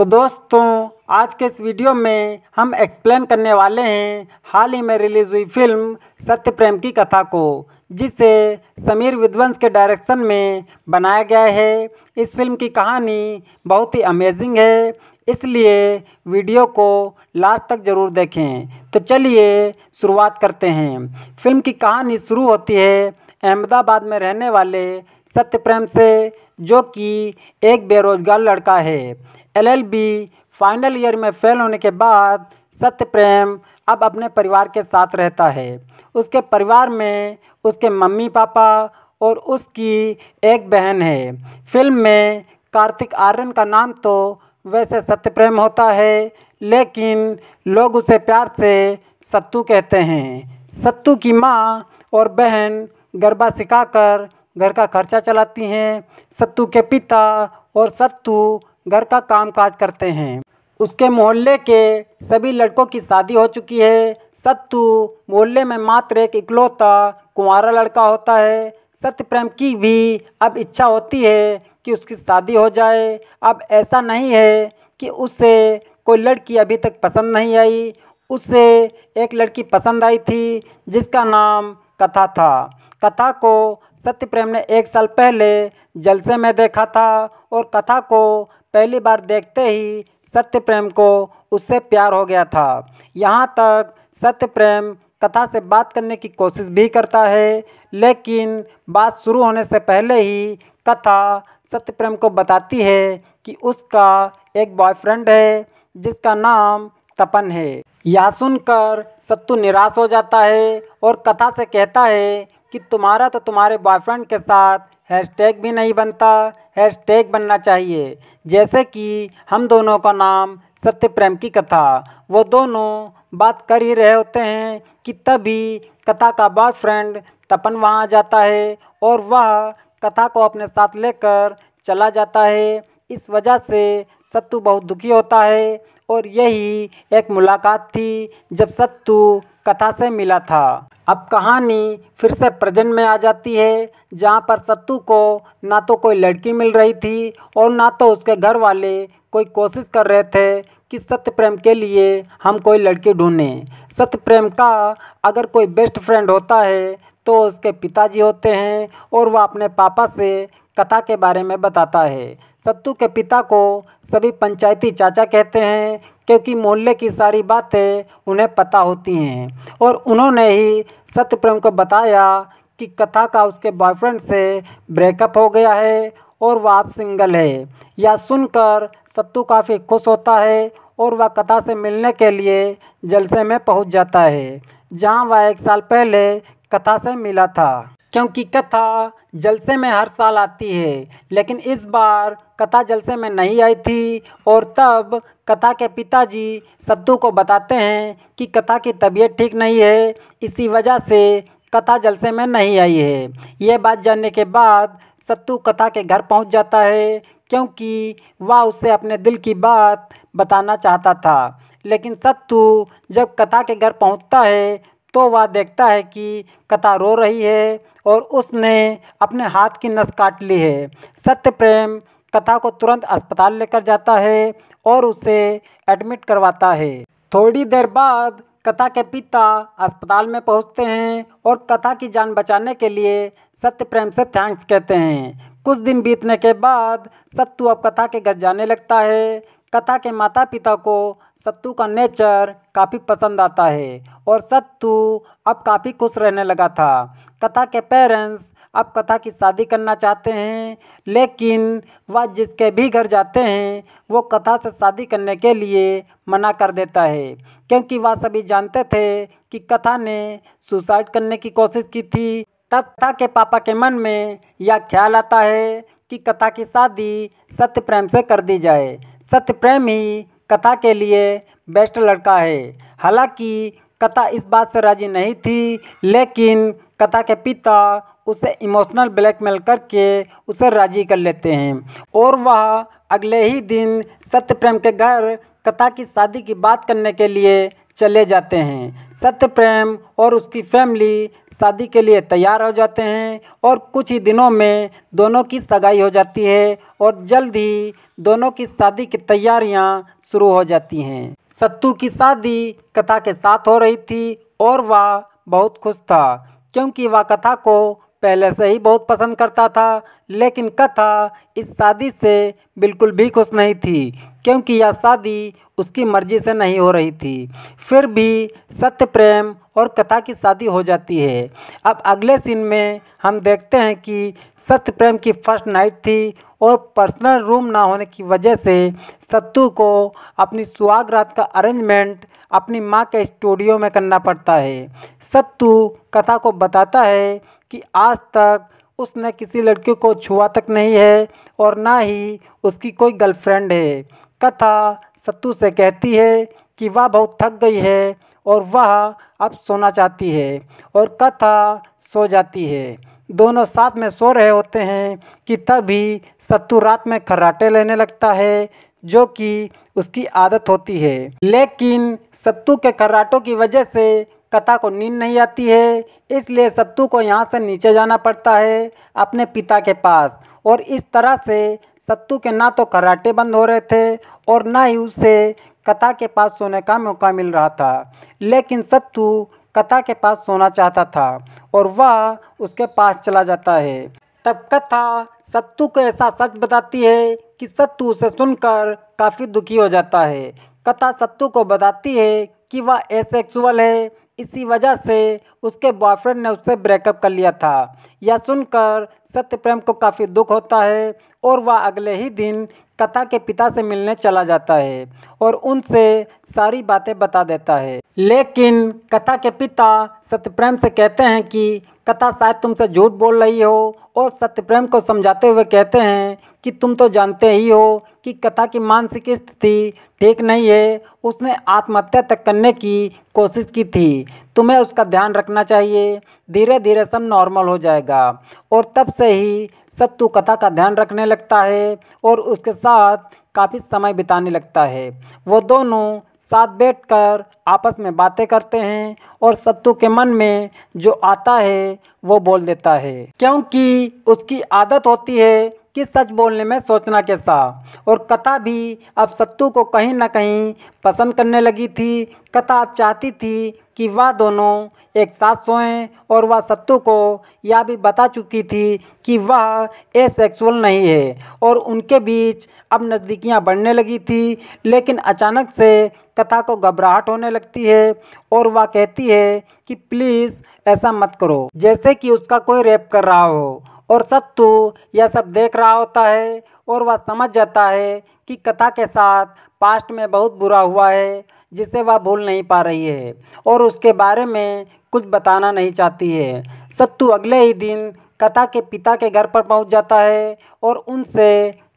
तो दोस्तों, आज के इस वीडियो में हम एक्सप्लेन करने वाले हैं हाल ही में रिलीज़ हुई फ़िल्म सत्य प्रेम की कथा को, जिसे समीर विध्वंस के डायरेक्शन में बनाया गया है। इस फ़िल्म की कहानी बहुत ही अमेजिंग है, इसलिए वीडियो को लास्ट तक ज़रूर देखें। तो चलिए शुरुआत करते हैं। फ़िल्म की कहानी शुरू होती है अहमदाबाद में रहने वाले सत्य प्रेम से, जो कि एक बेरोजगार लड़का है। एलएलबी फाइनल ईयर में फेल होने के बाद सत्य प्रेम अब अपने परिवार के साथ रहता है। उसके परिवार में उसके मम्मी पापा और उसकी एक बहन है। फ़िल्म में कार्तिक आर्यन का नाम तो वैसे सत्य प्रेम होता है, लेकिन लोग उसे प्यार से सत्तू कहते हैं। सत्तू की माँ और बहन गरबा सिखाकर घर का खर्चा चलाती हैं, सत्तू के पिता और सत्तू घर का काम काज करते हैं। उसके मोहल्ले के सभी लड़कों की शादी हो चुकी है। सत्तू मोहल्ले में मात्र एक इकलौता कुंवारा लड़का होता है। सत्य प्रेम की भी अब इच्छा होती है कि उसकी शादी हो जाए। अब ऐसा नहीं है कि उसे कोई लड़की अभी तक पसंद नहीं आई। उसे एक लड़की पसंद आई थी जिसका नाम कथा था। कथा को सत्य प्रेम ने एक साल पहले जलसे में देखा था और कथा को पहली बार देखते ही सत्य प्रेम को उससे प्यार हो गया था। यहाँ तक सत्य प्रेम कथा से बात करने की कोशिश भी करता है, लेकिन बात शुरू होने से पहले ही कथा सत्य प्रेम को बताती है कि उसका एक बॉयफ्रेंड है, जिसका नाम तपन है। यह सुनकर सत्तू निराश हो जाता है और कथा से कहता है कि तुम्हारा तो तुम्हारे बॉयफ्रेंड के साथ हैशटैग भी नहीं बनता हैशटैग बनना चाहिए। जैसे कि हम दोनों का नाम सत्य प्रेम की कथा। वो दोनों बात कर ही रहे होते हैं कि तभी कथा का बॉयफ्रेंड तपन वहाँ जाता है और वह कथा को अपने साथ लेकर चला जाता है। इस वजह से सत्तू बहुत दुखी होता है। और यही एक मुलाकात थी जब सत्तू कथा से मिला था। अब कहानी फिर से प्रेजेंट में आ जाती है, जहाँ पर सत्तू को ना तो कोई लड़की मिल रही थी और ना तो उसके घर वाले कोई कोशिश कर रहे थे कि सत्य प्रेम के लिए हम कोई लड़की ढूंढें। सत्य प्रेम का अगर कोई बेस्ट फ्रेंड होता है तो उसके पिताजी होते हैं और वह अपने पापा से कथा के बारे में बताता है। सत्तू के पिता को सभी पंचायती चाचा कहते हैं, क्योंकि मोहल्ले की सारी बातें उन्हें पता होती हैं। और उन्होंने ही सत्यप्रेम को बताया कि कथा का उसके बॉयफ्रेंड से ब्रेकअप हो गया है और वह आप सिंगल है। यह सुनकर सत्तू काफ़ी खुश होता है और वह कथा से मिलने के लिए जलसे में पहुँच जाता है, जहाँ वह एक साल पहले कथा से मिला था। क्योंकि कथा जलसे में हर साल आती है, लेकिन इस बार कथा जलसे में नहीं आई थी और तब कथा के पिताजी सत्तू को बताते हैं कि कथा की तबीयत ठीक नहीं है, इसी वजह से कथा जलसे में नहीं आई है। यह बात जानने के बाद सत्तू कथा के घर पहुँच जाता है, क्योंकि वह उसे अपने दिल की बात बताना चाहता था। लेकिन सत्तू जब कथा के घर पहुँचता है तो वह देखता है कि कथा रो रही है और उसने अपने हाथ की नस काट ली है। सत्य प्रेम कथा को तुरंत अस्पताल लेकर जाता है और उसे एडमिट करवाता है। थोड़ी देर बाद कथा के पिता अस्पताल में पहुँचते हैं और कथा की जान बचाने के लिए सत्य प्रेम से थैंक्स कहते हैं। कुछ दिन बीतने के बाद सत्तू अब कथा के घर जाने लगता है। कथा के माता पिता को सत्तू का नेचर काफ़ी पसंद आता है और सत्तू अब काफ़ी खुश रहने लगा था। कथा के पेरेंट्स अब कथा की शादी करना चाहते हैं, लेकिन वह जिसके भी घर जाते हैं, वो कथा से शादी करने के लिए मना कर देता है, क्योंकि वह सभी जानते थे कि कथा ने सुसाइड करने की कोशिश की थी। तब कथा के पापा के मन में यह ख्याल आता है कि कथा की शादी सत्य प्रेम से कर दी जाए। सत्य प्रेम ही कथा के लिए बेस्ट लड़का है। हालाँकि कथा इस बात से राज़ी नहीं थी, लेकिन कथा के पिता उसे इमोशनल ब्लैकमेल करके उसे राज़ी कर लेते हैं। और वह अगले ही दिन सत्य प्रेम के घर कथा की शादी की बात करने के लिए चले जाते हैं। सत्य प्रेम और उसकी फैमिली शादी के लिए तैयार हो जाते हैं और कुछ ही दिनों में दोनों की सगाई हो जाती है और जल्द ही दोनों की शादी की तैयारियाँ शुरू हो जाती हैं। सत्तू की शादी कथा के साथ हो रही थी और वह बहुत खुश था, क्योंकि वह कथा को पहले से ही बहुत पसंद करता था, लेकिन कथा इस शादी से बिल्कुल भी खुश नहीं थी, क्योंकि यह शादी उसकी मर्ज़ी से नहीं हो रही थी। फिर भी सत्य प्रेम और कथा की शादी हो जाती है। अब अगले सीन में हम देखते हैं कि सत्य प्रेम की फ़र्स्ट नाइट थी और पर्सनल रूम ना होने की वजह से सत्तू को अपनी सुहाग रात का अरेंजमेंट अपनी माँ के स्टूडियो में करना पड़ता है। सत्तू कथा को बताता है कि आज तक उसने किसी लड़के को छुआ तक नहीं है और ना ही उसकी कोई गर्लफ्रेंड है। कथा सत्तू से कहती है कि वह बहुत थक गई है और वह अब सोना चाहती है और कथा सो जाती है। दोनों साथ में सो रहे होते हैं कि तभी सत्तू रात में खर्राटे लेने लगता है, जो कि उसकी आदत होती है। लेकिन सत्तू के खर्राटों की वजह से कथा को नींद नहीं आती है, इसलिए सत्तू को यहाँ से नीचे जाना पड़ता है अपने पिता के पास। और इस तरह से सत्तू के ना तो कराटे बंद हो रहे थे और ना ही उसे कथा के पास सोने का मौका मिल रहा था। लेकिन सत्तू कथा के पास सोना चाहता था और वह उसके पास चला जाता है। तब कथा सत्तू को ऐसा सच बताती है कि सत्तू उसे सुनकर काफ़ी दुखी हो जाता है। कथा सत्तू को बताती है कि वह एसेक्सुअल है इसी वजह से उसके बॉयफ्रेंड ने उससे ब्रेकअप कर लिया था। यह सुनकर सत्य प्रेम को काफ़ी दुख होता है और वह अगले ही दिन कथा के पिता से मिलने चला जाता है और उनसे सारी बातें बता देता है। लेकिन कथा के पिता सत्यप्रेम से कहते हैं कि कथा शायद तुमसे झूठ बोल रही हो और सत्यप्रेम को समझाते हुए कहते हैं कि तुम तो जानते ही हो कि कथा की मानसिक स्थिति ठीक नहीं है। उसने आत्महत्या तक करने की कोशिश की थी। तुम्हें उसका ध्यान रखना चाहिए। धीरे धीरे सब नॉर्मल हो जाएगा। और तब से ही सत्तू कथा का ध्यान रखने लगता है और उसके साथ काफ़ी समय बिताने लगता है। वो दोनों साथ बैठकर आपस में बातें करते हैं और सत्तू के मन में जो आता है वो बोल देता है। क्योंकि उसकी आदत होती है कि सच बोलने में सोचना कैसा? और कथा भी अब सत्तू को कहीं ना कहीं पसंद करने लगी थी। कथा अब चाहती थी कि वह दोनों एक साथ सोएँ और वह सत्तू को यह भी बता चुकी थी कि वह ए सेक्सुअल नहीं है और उनके बीच अब नज़दीकियाँ बढ़ने लगी थी। लेकिन अचानक से कथा को घबराहट होने लगती है और वह कहती है कि प्लीज़ ऐसा मत करो। जैसे कि उसका कोई रेप कर रहा हो और सत्तू यह सब देख रहा होता है और वह समझ जाता है कि कथा के साथ पास्ट में बहुत बुरा हुआ है, जिसे वह भूल नहीं पा रही है और उसके बारे में कुछ बताना नहीं चाहती है। सत्तू अगले ही दिन कथा के पिता के घर पर पहुँच जाता है और उनसे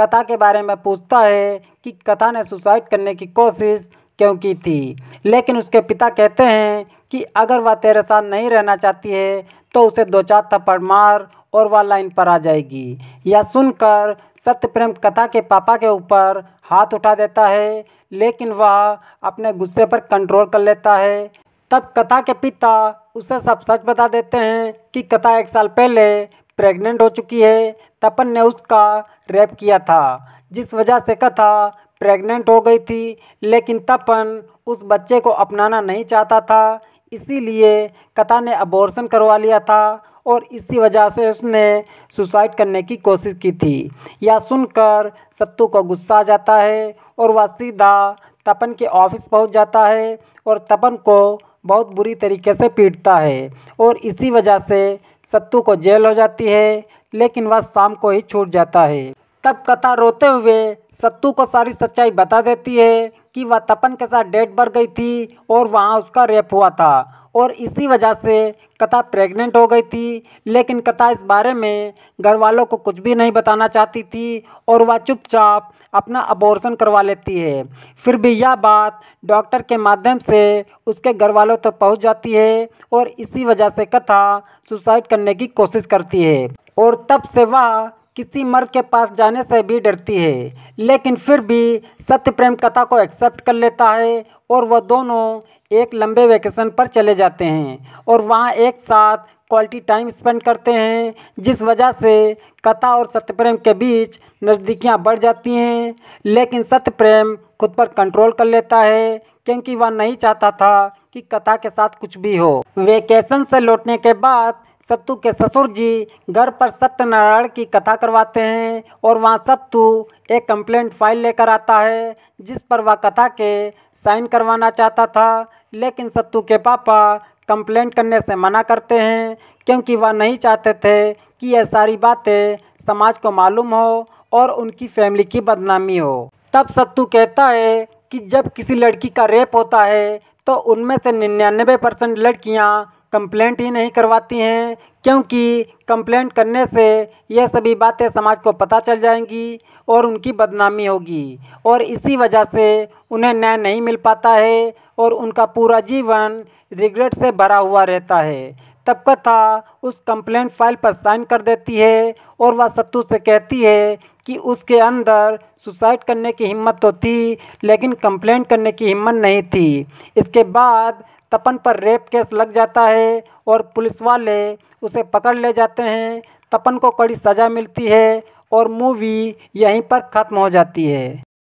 कथा के बारे में पूछता है कि कथा ने सुसाइड करने की कोशिश क्यों की थी। लेकिन उसके पिता कहते हैं कि अगर वह तेरे साथ नहीं रहना चाहती है तो उसे दो चार थप्पड़ मार और वह लाइन पर आ जाएगी। यह सुनकर सत्य प्रेम कथा के पापा के ऊपर हाथ उठा देता है, लेकिन वह अपने गुस्से पर कंट्रोल कर लेता है। तब कथा के पिता उसे सब सच बता देते हैं कि कथा एक साल पहले प्रेग्नेंट हो चुकी है। तपन ने उसका रेप किया था, जिस वजह से कथा प्रेग्नेंट हो गई थी, लेकिन तपन उस बच्चे को अपनाना नहीं चाहता था। इसीलिए कथा ने अबॉर्शन करवा लिया था। और इसी वजह से उसने सुसाइड करने की कोशिश की थी। यह सुनकर सत्तू को गुस्सा आ जाता है और वह सीधा तपन के ऑफ़िस पहुँच जाता है और तपन को बहुत बुरी तरीके से पीटता है और इसी वजह से सत्तू को जेल हो जाती है, लेकिन वह शाम को ही छूट जाता है। तब कथा रोते हुए सत्तू को सारी सच्चाई बता देती है कि वह तपन के साथ डेट बढ़ गई थी और वहाँ उसका रेप हुआ था। और इसी वजह से कथा प्रेग्नेंट हो गई थी, लेकिन कथा इस बारे में घर वालों को कुछ भी नहीं बताना चाहती थी और वह चुपचाप अपना अबॉर्शन करवा लेती है। फिर भी यह बात डॉक्टर के माध्यम से उसके घर वालों तक तो पहुँच जाती है और इसी वजह से कथा सुसाइड करने की कोशिश करती है। और तब से वह किसी मर्द के पास जाने से भी डरती है, लेकिन फिर भी सत्य प्रेम कथा को एक्सेप्ट कर लेता है और वह दोनों एक लंबे वेकेशन पर चले जाते हैं और वहाँ एक साथ क्वालिटी टाइम स्पेंड करते हैं, जिस वजह से कथा और सत्य प्रेम के बीच नज़दीकियाँ बढ़ जाती हैं, लेकिन सत्य प्रेम खुद पर कंट्रोल कर लेता है, क्योंकि वह नहीं चाहता था कि कथा के साथ कुछ भी हो। वेकेशन से लौटने के बाद सत्तू के ससुर जी घर पर सत्यनारायण की कथा करवाते हैं और वहाँ सत्तू एक कंप्लेंट फ़ाइल लेकर आता है, जिस पर वह कथा के साइन करवाना चाहता था। लेकिन सत्तू के पापा कंप्लेंट करने से मना करते हैं, क्योंकि वह नहीं चाहते थे कि यह सारी बातें समाज को मालूम हो और उनकी फैमिली की बदनामी हो। तब सत्तू कहता है कि जब किसी लड़की का रेप होता है तो उनमें से निन्यानवे परसेंट लड़कियाँ कंप्लेंट ही नहीं करवाती हैं, क्योंकि कंप्लेंट करने से यह सभी बातें समाज को पता चल जाएँगी और उनकी बदनामी होगी। और इसी वजह से उन्हें न्याय नहीं मिल पाता है और उनका पूरा जीवन रिग्रेट से भरा हुआ रहता है। तब कथा उस कंप्लेंट फ़ाइल पर साइन कर देती है और वह सत्तू से कहती है कि उसके अंदर सुसाइड करने की हिम्मत तो थी, लेकिन कंप्लेंट करने की हिम्मत नहीं थी। इसके बाद तपन पर रेप केस लग जाता है और पुलिस वाले उसे पकड़ ले जाते हैं। तपन को कड़ी सज़ा मिलती है और मूवी यहीं पर ख़त्म हो जाती है।